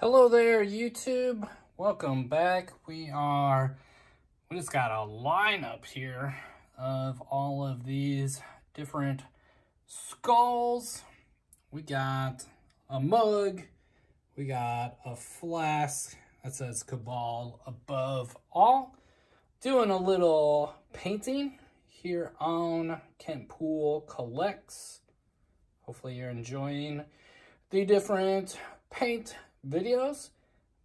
Hello there, YouTube. Welcome back. We are, we just got a lineup here of all of these different skulls. We got a mug. We got a flask that says Cabal above all. Doing a little painting here on Kentpool Collects. Hopefully you're enjoying the different paint videos.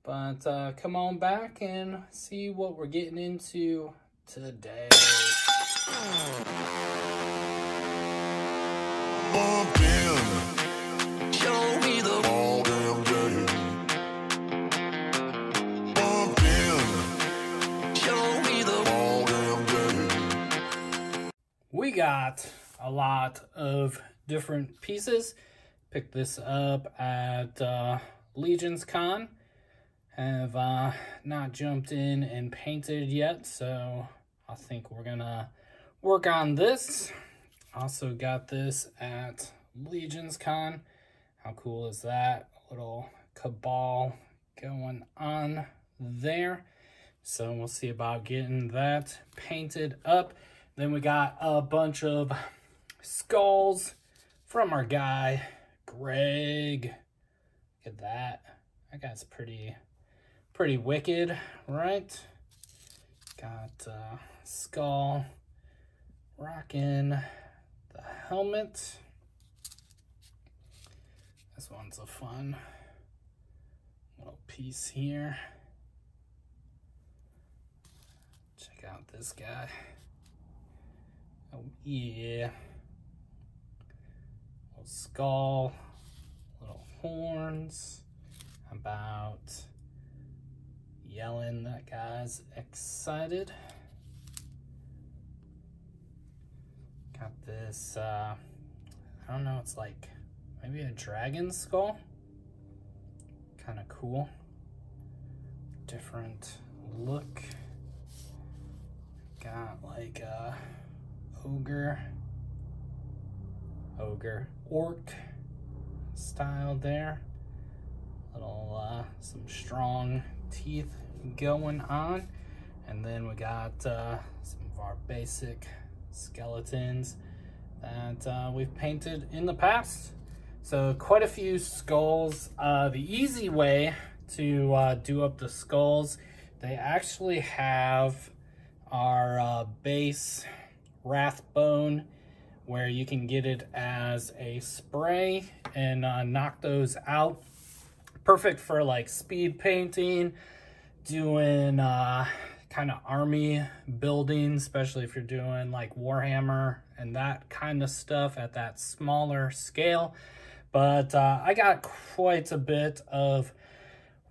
But uh, come on back and see what we're getting into today. Bumped in. Show me the all damn day. Bumped in. Show me the all damn day. We got a lot of different pieces. Picked this up at uh, Legions Con. Have uh, not jumped in and painted yet, so I think we're gonna work on this. Also got this at Legions Con. How cool is that? A little cabal going on there. So we'll see about getting that painted up. Then we got a bunch of skulls from our guy, Greg. Look at that. That guy's pretty, pretty wicked, right? Got uh, skull rocking the helmet. This one's a fun little piece here. Check out this guy. Oh yeah. Little skull, horns. About yelling that guy's excited. Got this, uh, I don't know, it's like maybe a dragon skull. Kind of cool. Different look. Got like a ogre, ogre, orc style there. Little, uh, some strong teeth going on. And then we got uh, some of our basic skeletons that uh, we've painted in the past. So quite a few skulls. Uh, the easy way to uh, do up the skulls, they actually have our uh, base Wraithbone where you can get it as a spray and uh, knock those out. Perfect for like speed painting, doing uh, kind of army building, especially if you're doing like Warhammer and that kind of stuff at that smaller scale. But uh, I got quite a bit of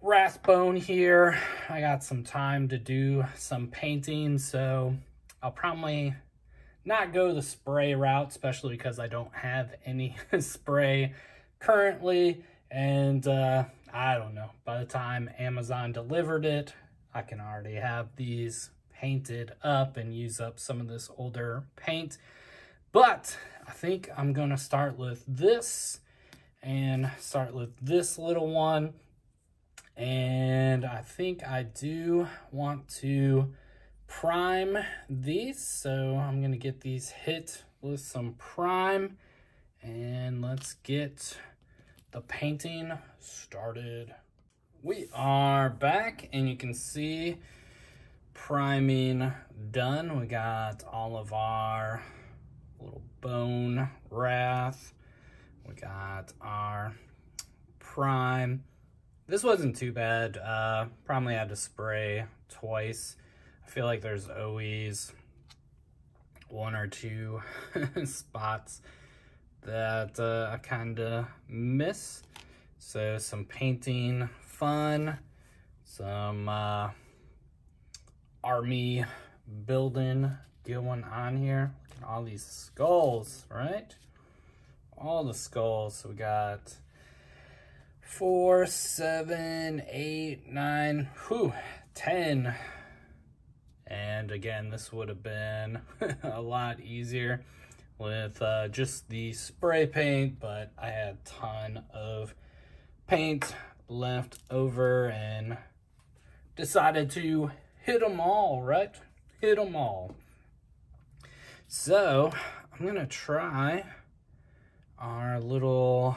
Wraithbone here. I got some time to do some painting, so I'll probably not go the spray route, especially because I don't have any spray currently. And uh, I don't know, by the time Amazon delivered it, I can already have these painted up and use up some of this older paint. But I think I'm going to start with this and start with this little one. And I think I do want to prime these. So I'm to get these hit with some prime. And let's get the painting started. We are back and you can see priming done. We got all of our little bone wrath. We got our prime. This wasn't too bad. Uh, probably had to spray twice. I feel like there's always one or two spots that uh, I kind of miss. So some painting fun, some uh, army building going on here. All these skulls, right? All the skulls. So we got four, seven, eight, nine, whew, ten. And again, this would have been a lot easier with uh, just the spray paint, but I had a ton of paint left over and decided to hit them all, right? Hit them all. So I'm gonna try our little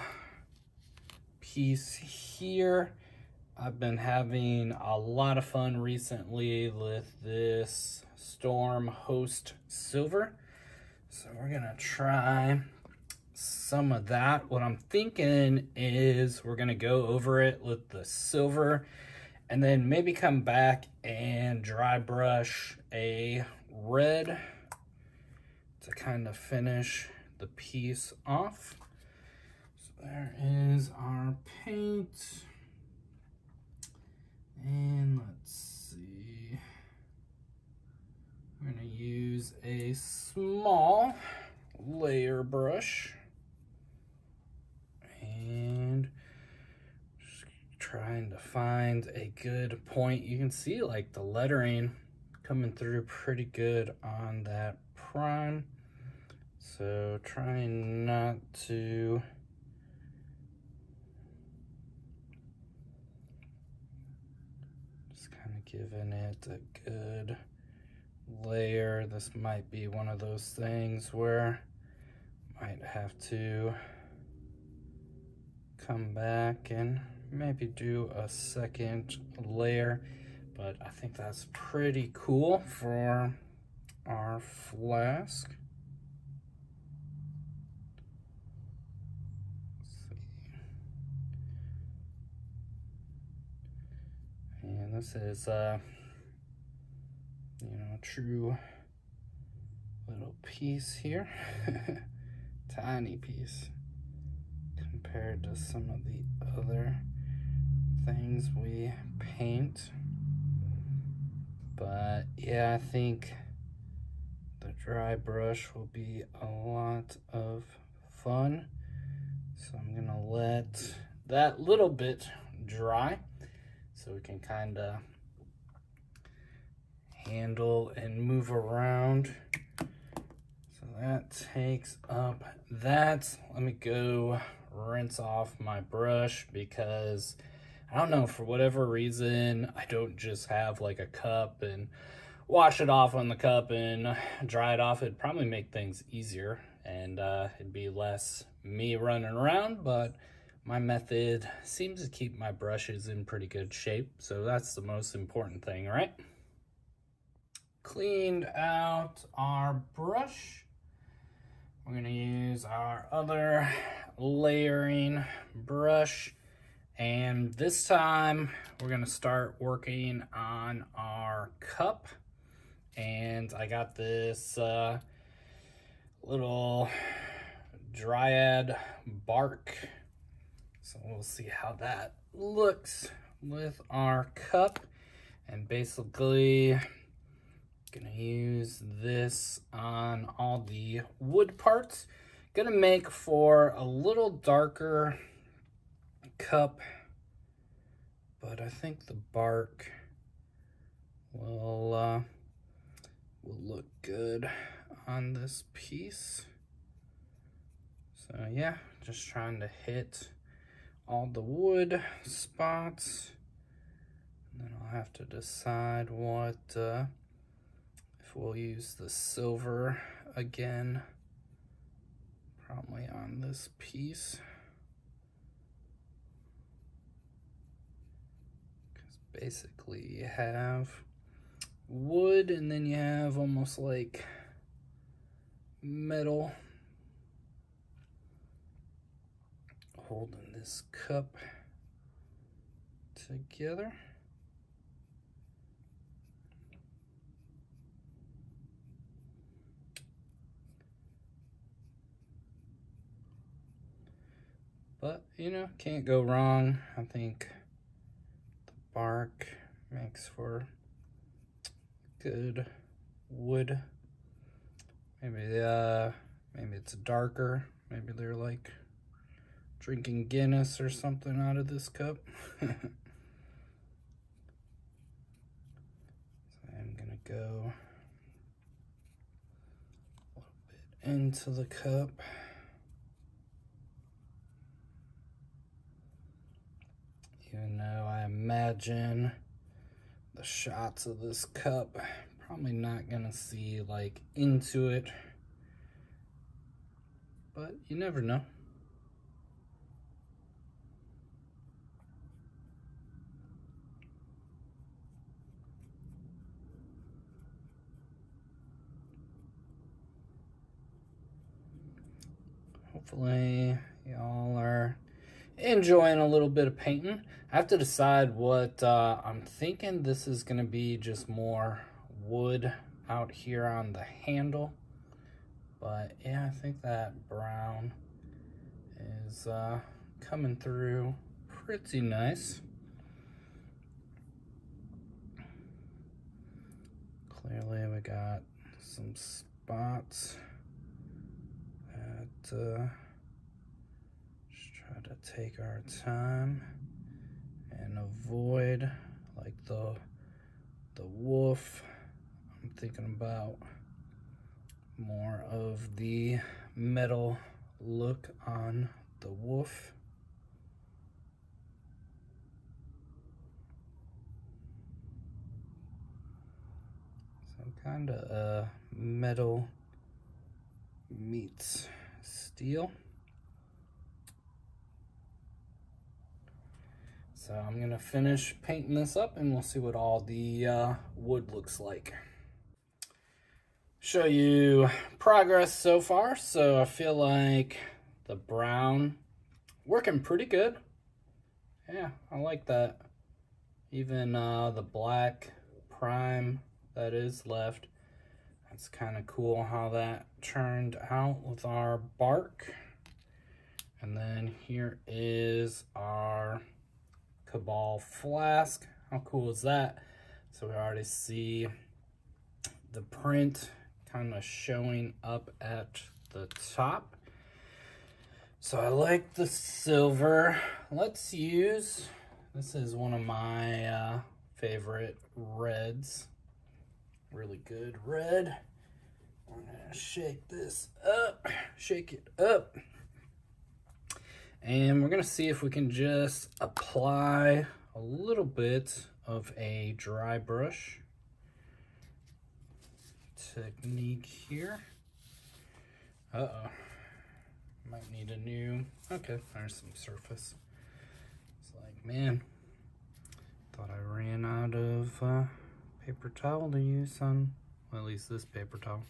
piece here. I've been having a lot of fun recently with this Stormhost Silver. So we're gonna try some of that. What I'm thinking is we're gonna go over it with the silver and then maybe come back and dry brush a red to kind of finish the piece off. So there is our paint. And let's see. I'm gonna use a small layer brush and just trying to find a good point. You can see like the lettering coming through pretty good on that prime. So trying not to just kind of giving it a good layer. This might be one of those things where I might have to come back and maybe do a second layer but I think that's pretty cool for our flask. And this is, uh, you know, true little piece here. Tiny piece compared to some of the other things we paint. But yeah, I think the dry brush will be a lot of fun. So I'm gonna let that little bit dry so we can kind of handle and move around. So that takes up that. Let me go rinse off my brush because I don't know, for whatever reason, I don't just have like a cup and wash it off on the cup and dry it off. It'd probably make things easier and uh, it'd be less me running around, but my method seems to keep my brushes in pretty good shape. So that's the most important thing, right? Cleaned out our brush. We're gonna use our other layering brush and this time we're gonna start working on our cup. And I got this uh, little dryad bark. So we'll see how that looks with our cup. And basically gonna use this on all the wood parts. Gonna make for a little darker cup, but I think the bark will uh, will look good on this piece. So yeah, just trying to hit all the wood spots. And then I'll have to decide what, uh, if we'll use the silver again, probably on this piece. Because basically you have wood and then you have almost like metal holding this cup together. But, you know, can't go wrong. I think the bark makes for good wood. Maybe uh maybe it's darker. Maybe they're like drinking Guinness or something out of this cup. so I'm gonna go a little bit into the cup. Even though I imagine the shots of this cup probably not gonna see like into it. But you never know. Hopefully, y'all are enjoying a little bit of painting. I have to decide what uh, I'm thinking. This is going to be just more wood out here on the handle. But yeah, I think that brown is uh, coming through pretty nice. Clearly, we got some spots uh, just try to take our time and avoid like the the wolf. I'm thinking about more of the metal look on the wolf. So kind of uh, metal meets steel. So I'm gonna finish painting this up and we'll see what all the uh, wood looks like. Show you progress so far. So I feel like the brown working pretty good. Yeah, I like that. Even uh, the black prime that is left. That's kind of cool how that turned out with our bark. And then here is our Cabal flask. How cool is that? So we already see the print kind of showing up at the top. So I like the silver. Let's use, this is one of my uh, favorite reds. Really good red. Shake this up, shake it up. And we're gonna see if we can just apply a little bit of a dry brush technique here. Uh-oh. Might need a new, okay, there's some surface. It's like, man, thought I ran out of uh, paper towel to use on, well, at least this paper towel.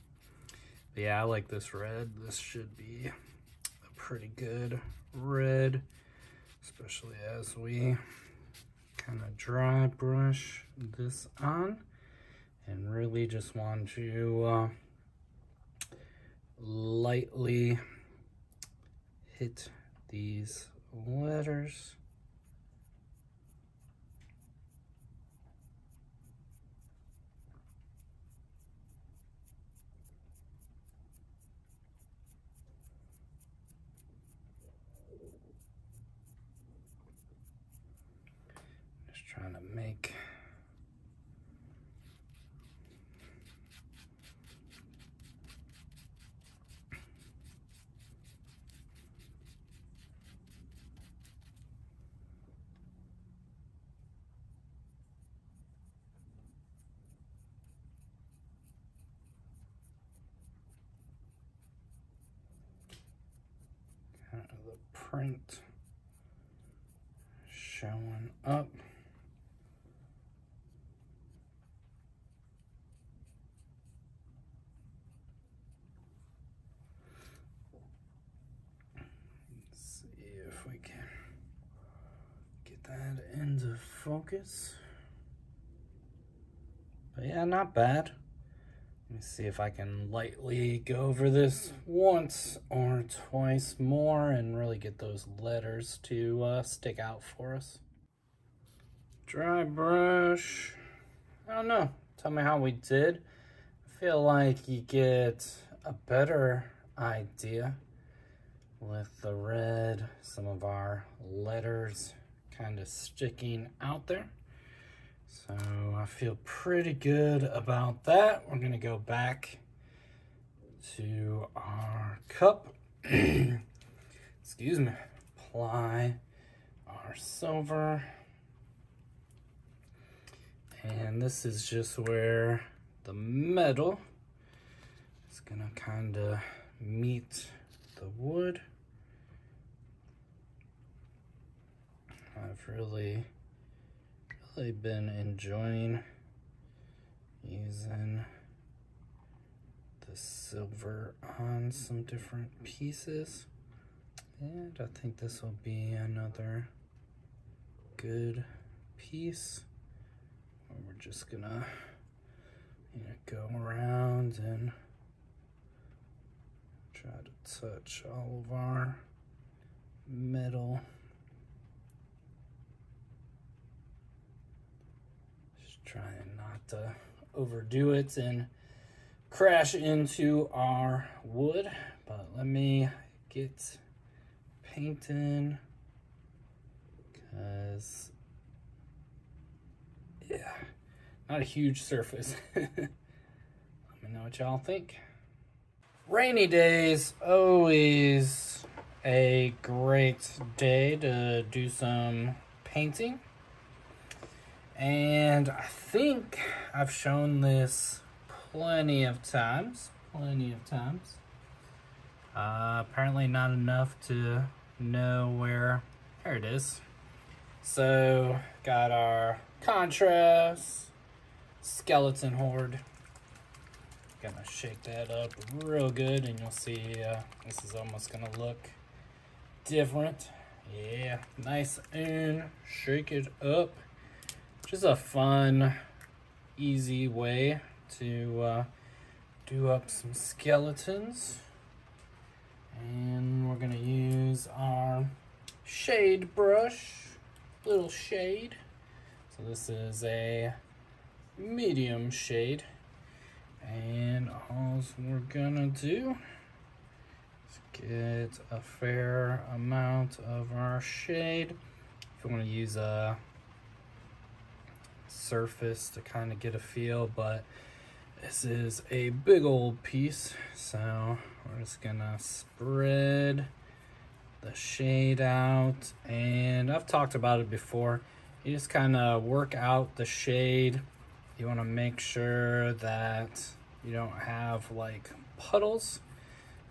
Yeah, I like this red. This should be a pretty good red, especially as we kind of dry brush this on and really just want to uh, lightly hit these letters. Just trying to make the print showing up. Let's see if we can get that into focus. But yeah, not bad. Let me see if I can lightly go over this once or twice more and really get those letters to uh, stick out for us. Dry brush. I don't know. Tell me how we did. I feel like you get a better idea with the red, some of our letters kind of sticking out there. So I feel pretty good about that. We're gonna go back to our cup. Excuse me. Apply our silver. And this is just where the metal is gonna kinda meet the wood. I've really, really been enjoying using the silver on some different pieces. And I think this will be another good piece. We're just gonna you know, go around and try to touch all of our metal. Trying not to overdo it and crash into our wood. But let me get painting because yeah not a huge surface. Let me know what y'all think. Rainy days always a great day to do some painting and i think i've shown this plenty of times plenty of times. Uh, apparently not enough to know where there it is. So got our contrast skeleton horde. Gonna shake that up real good and you'll see uh, this is almost gonna look different. Yeah nice and shake it up just a fun easy way to uh, do up some skeletons. And we're gonna use our shade brush little shade. So this is a medium shade. And all we're gonna do is get a fair amount of our shade. If you want to use a surface to kind of get a feel but this is a big old piece. So we're just gonna spread the shade out and I've talked about it before. You just kind of work out the shade. You want to make sure that you don't have like puddles.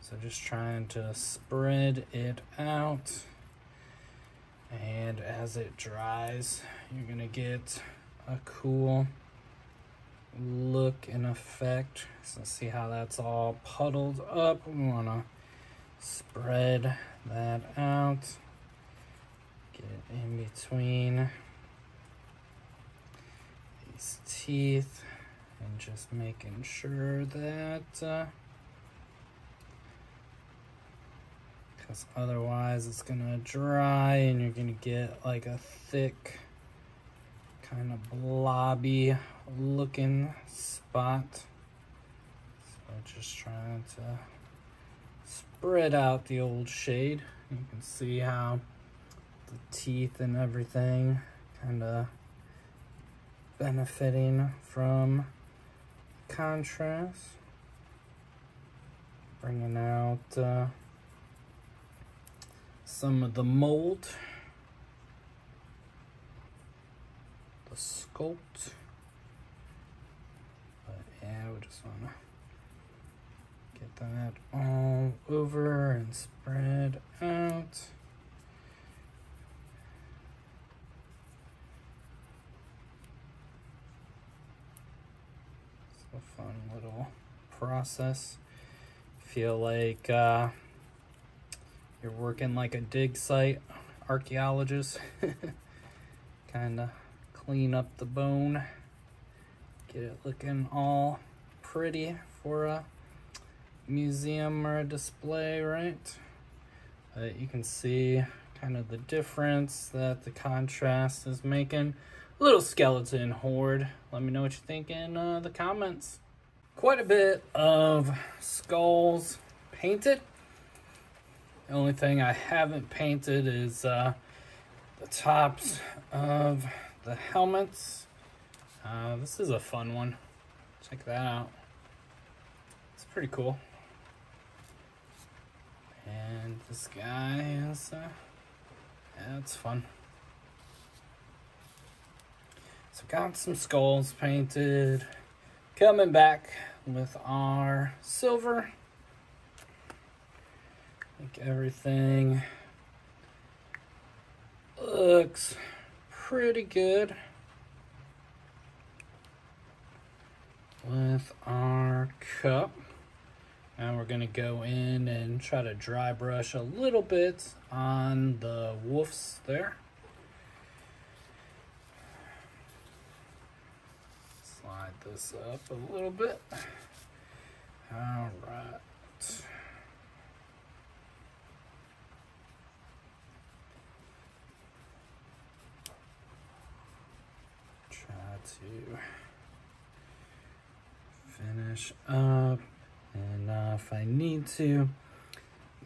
So just trying to spread it out. And as it dries you're gonna get a cool look and effect. So see how that's all puddled up. We want to spread that out. Get it in between these teeth and just making sure that uh, because otherwise it's gonna dry and you're gonna get like a thick kind of blobby looking spot. So just trying to spread out the old shade. You can see how the teeth and everything kind of benefiting from contrast. Bringing out uh, some of the mold the sculpt but yeah we just want to get that all over and spread out It's a fun little process. Feel like uh, you're working like a dig site archaeologist. kind of clean up the bone, get it looking all pretty for a museum or a display, right? But you can see kind of the difference that the contrast is making little skeleton horde. Let me know what you think in uh, the comments. Quite a bit of skulls painted. The only thing I haven't painted is uh, the tops of the helmets. Uh, this is a fun one. Check that out. It's pretty cool. And this guy is, uh, yeah, it's fun. So got some skulls painted. Coming back with our silver. I think everything looks pretty good with our cup. Now we're gonna go in and try to dry brush a little bit on the woofs there. Slide this up a little bit. All right. Try to finish up. And uh, if I need to,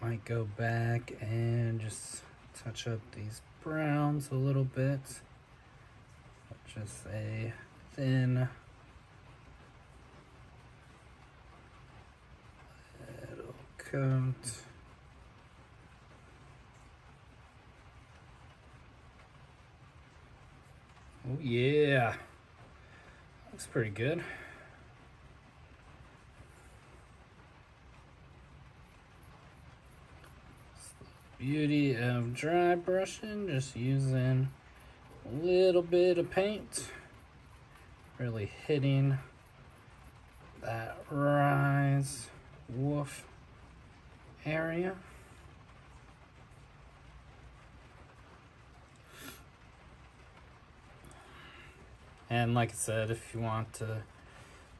might go back and just touch up these browns a little bit. Just a thin little coat. Oh yeah, looks pretty good. beauty of dry brushing, just using a little bit of paint, really hitting that rise woof area. And like I said, if you want to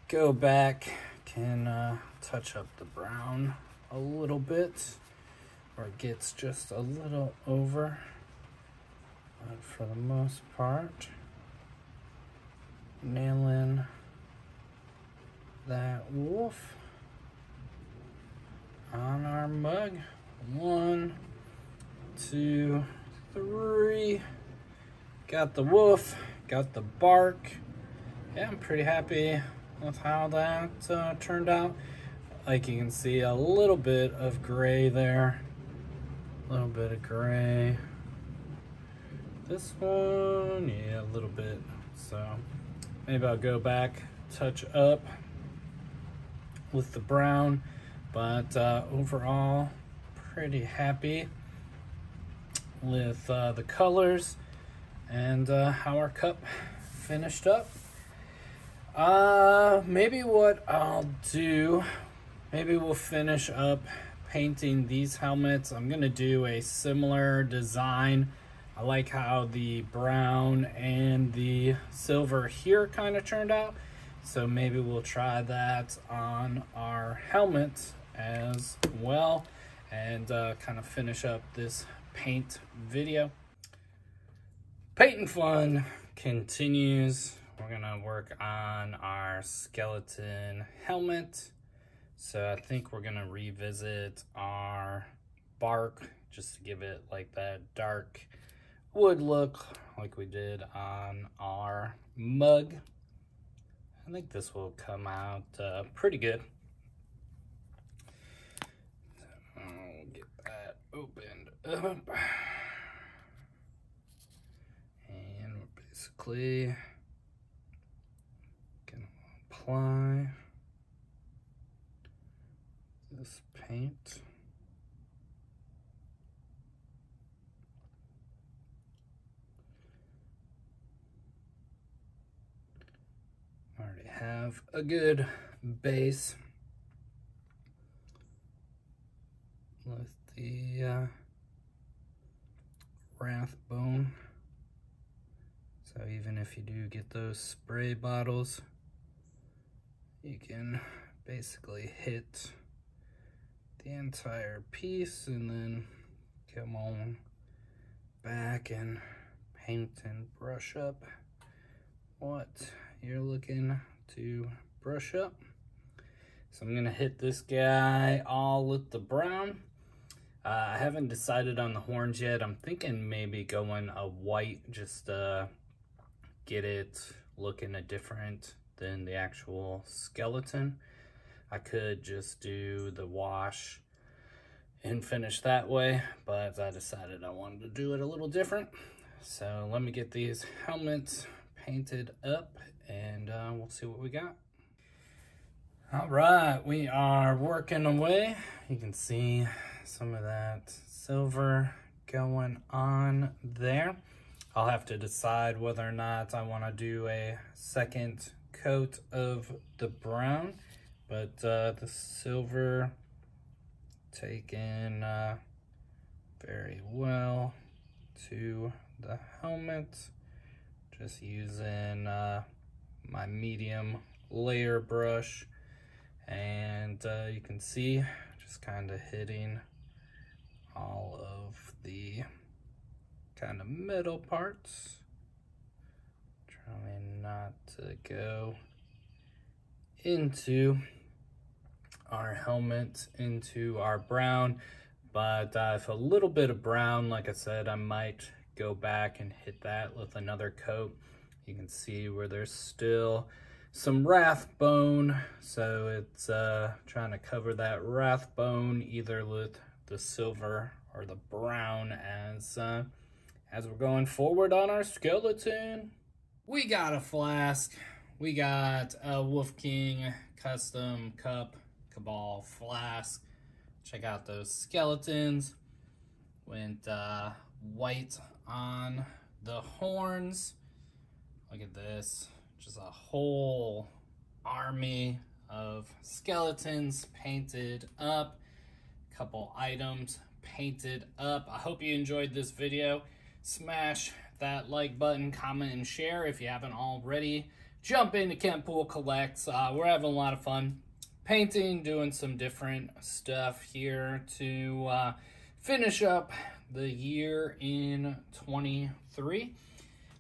go back, can uh, touch up the brown a little bit or it gets just a little over. But for the most part, nailing that wolf on our mug. One, two, three. Got the wolf, got the bark. Yeah, I'm pretty happy with how that uh, turned out. Like you can see a little bit of gray there. A little bit of gray. This one, yeah, a little bit. So maybe I'll go back, touch up with the brown, but uh, overall, pretty happy with uh, the colors and uh, how our cup finished up. Uh, maybe what I'll do, maybe we'll finish up painting these helmets. I'm going to do a similar design. I like how the brown and the silver here kind of turned out. So maybe we'll try that on our helmet as well and uh, kind of finish up this paint video. Painting fun continues. We're gonna work on our skeleton helmet. So I think we're gonna revisit our bark just to give it like that dark wood look like we did on our mug. I think this will come out uh, pretty good. So I'll get that opened up. And we're basically gonna apply this paint. Already have a good base with the uh, Wraithbone. So even if you do get those spray bottles, you can basically hit the entire piece and then come on back and paint and brush up what you're looking to brush up. So I'm gonna hit this guy all with the brown. Uh, I haven't decided on the horns yet. I'm thinking maybe going a white just to get it looking a different than the actual skeleton. I could just do the wash and finish that way, but I decided I wanted to do it a little different. So let me get these helmets painted up and uh, we'll see what we got. All right, we are working away. You can see some of that silver going on there. I'll have to decide whether or not I want to do a second coat of the brown, but uh, the silver taken uh, very well to the helmet. Just using uh, my medium layer brush and uh, you can see just kind of hitting all of the kind of middle parts. Trying not to go into our helmet, into our brown. But uh, if a little bit of brown, like I said, I might go back and hit that with another coat. You can see where there's still some wrath bone. So it's uh, trying to cover that Wraithbone either with the silver or the brown as uh, as we're going forward on our skeleton. We got a flask. We got a Wolf King custom cup cabal flask. Check out those skeletons. Went uh, white on the horns. Look at this. Just a whole army of skeletons painted up. Couple items painted up. I hope you enjoyed this video. Smash that like button, comment, and share if you haven't already. Jump into Kentpool Collects. Uh, we're having a lot of fun painting, doing some different stuff here to uh, finish up the year in 23.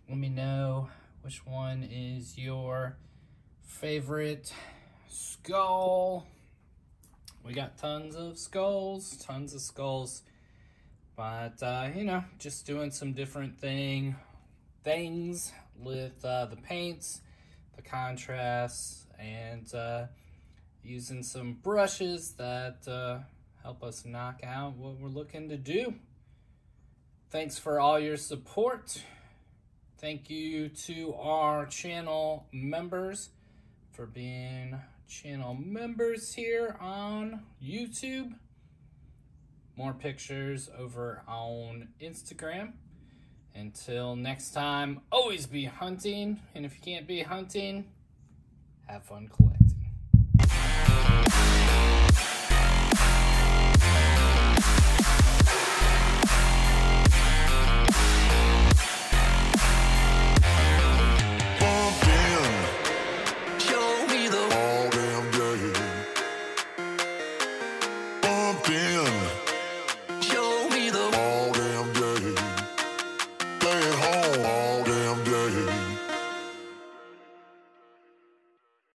Let me know which one is your favorite skull. We got tons of skulls, tons of skulls. But, uh, you know, just doing some different thing, things with uh, the paints, the contrasts, and uh, using some brushes that uh, help us knock out what we're looking to do. Thanks for all your support. Thank you to our channel members for being channel members here on YouTube. More pictures over on Instagram. Until next time, always be hunting. And if you can't be hunting, have fun collecting.